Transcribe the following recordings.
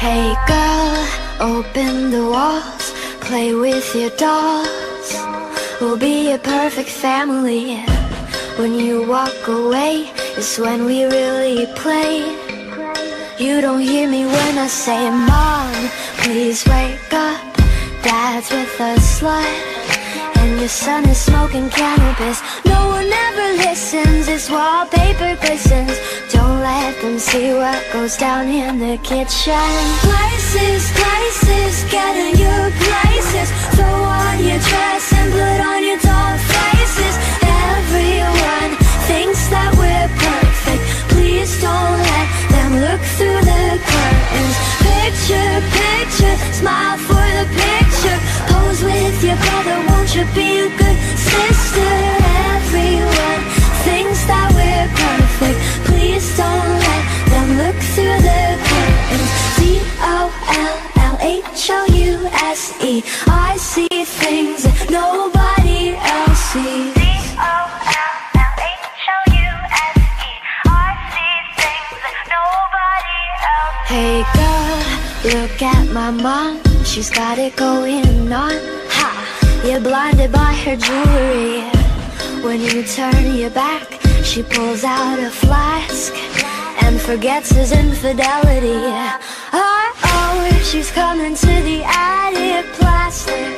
girl, open the walls, play with your dolls. We'll be a perfect family. When you walk away, it's when we really play. You don't hear me when I say, Mom, please wake up. Dad's with a slut. And your son is smoking cannabis No one ever listens, it's wallpaper glistens. Don't let them see what goes down in the kitchen. Places, places, get in your places. Throw on your dress and put on your doll faces Everyone thinks that we're perfect. Please don't let them look through the curtains. Picture, picture, smile for the picture. Pose with your brother, won't you be a good D-O-L-L-H-O-U-S-E I see things that nobody else sees. Hey girl, look at my mom. She's got it going on. Ha! You're blinded by her jewelry. When you turn your back She pulls out a flask And forgets his infidelity she's coming to the attic Plastic.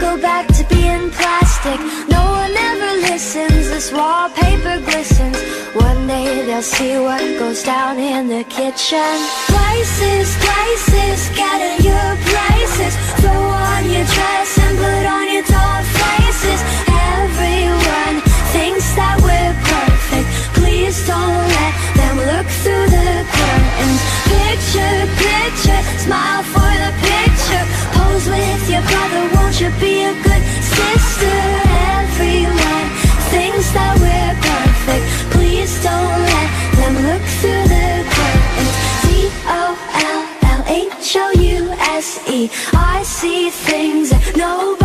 Go back to being plastic. No one ever listens. This wallpaper glistens. One day they'll see what goes down in the kitchen. Places, get in your places. Throw your brother, won't you be a good sister? Everyone thinks that we're perfect. Please don't let them look through the curtains. D-O-L-L-H-O-U-S-E I see things that nobody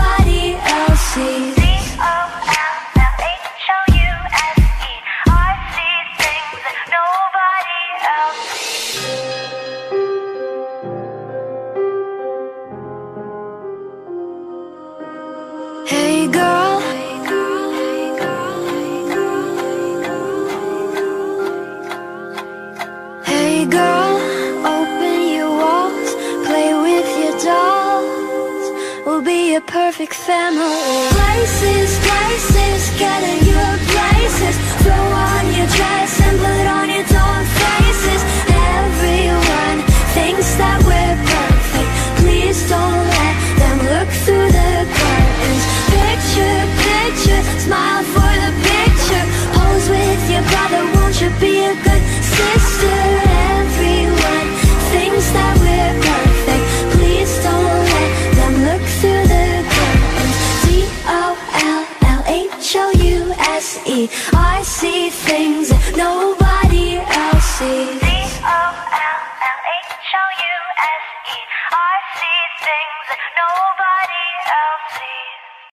a perfect family. Places, places, get in your places. Throw on your dress and put on your doll faces. Everyone thinks that we're perfect. Please don't let them look through the curtains. Picture, picture, smile D-O-L-L-H-O-U-S-E I see things that nobody